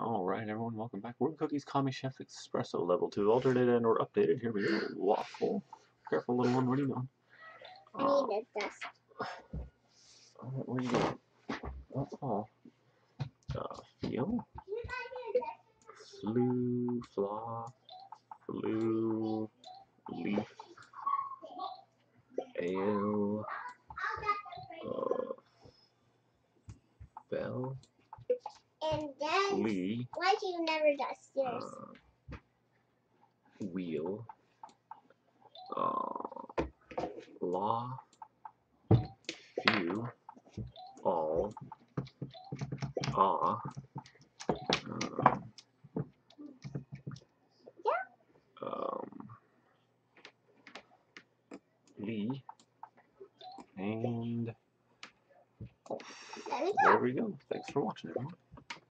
Alright, everyone, welcome back. Word Cookies Commis Chef Expresso Level 2, alternate and or updated. Here we go. Waffle. Careful, little one, what are you doing? I Uh, need a dust. Alright, what are you doing? Oh, oh. Uh, feel? Flu, flaw, flu, leaf, ale, uh, bell, And then, flea, why do you never dust yours? uh, wheel, uh, law, few, all, ah, um, um, Lee, and there we go. Thanks for watching, everyone.